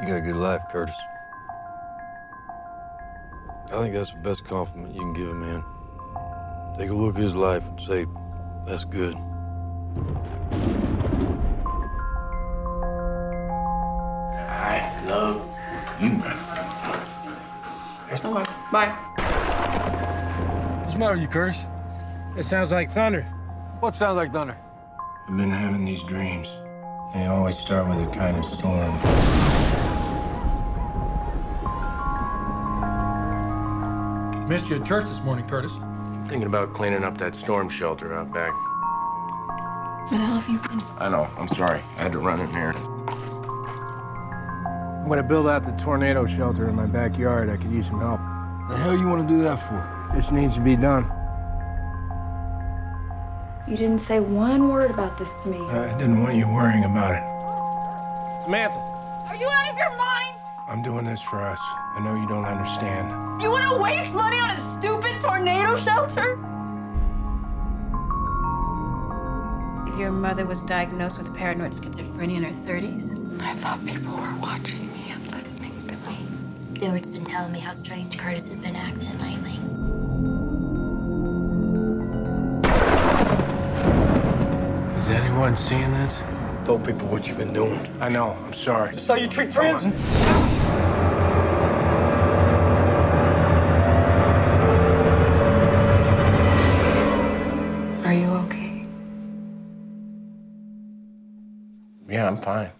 You got a good life, Curtis. I think that's the best compliment you can give a man. Take a look at his life and say, that's good. I love you. Okay, bye. What's the matter with you, Curtis? It sounds like thunder. What sounds like thunder? I've been having these dreams. They always start with a kind of storm. Missed you at church this morning, Curtis. Thinking about cleaning up that storm shelter out back. Where the hell have you been? I know. I'm sorry. I had to run in here. I'm gonna build out the tornado shelter in my backyard. I could use some help. The hell you want to do that for? This needs to be done. You didn't say one word about this to me. I didn't want you worrying about it. Samantha, Are you out of your mind? I'm doing this for us. I know you don't understand. You want to waste money on a stupid tornado shelter? Your mother was diagnosed with paranoid schizophrenia in her 30s. I thought people were watching me and listening to me. Dewart's been telling me how strange Curtis has been acting lately. Is anyone seeing this? Told people what you've been doing. I know. I'm sorry. That's how you treat friends? Are you okay? Yeah, I'm fine.